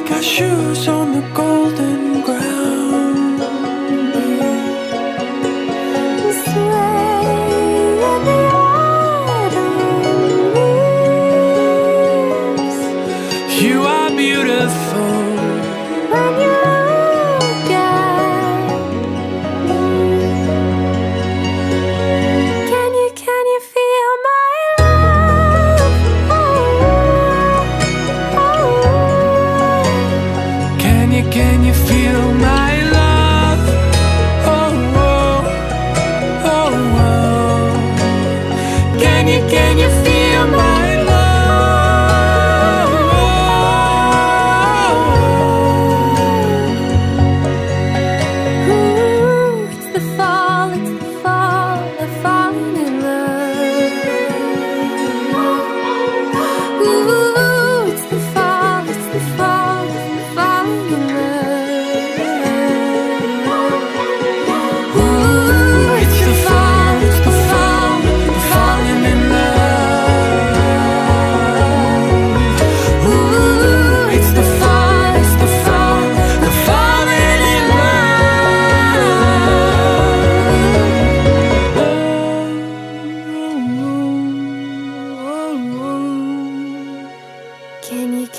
I got shoes on the golden ground. The autumn leaves. You are beautiful.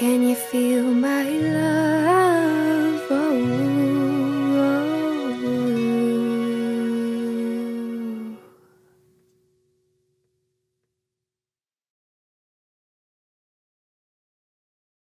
Can you feel my love?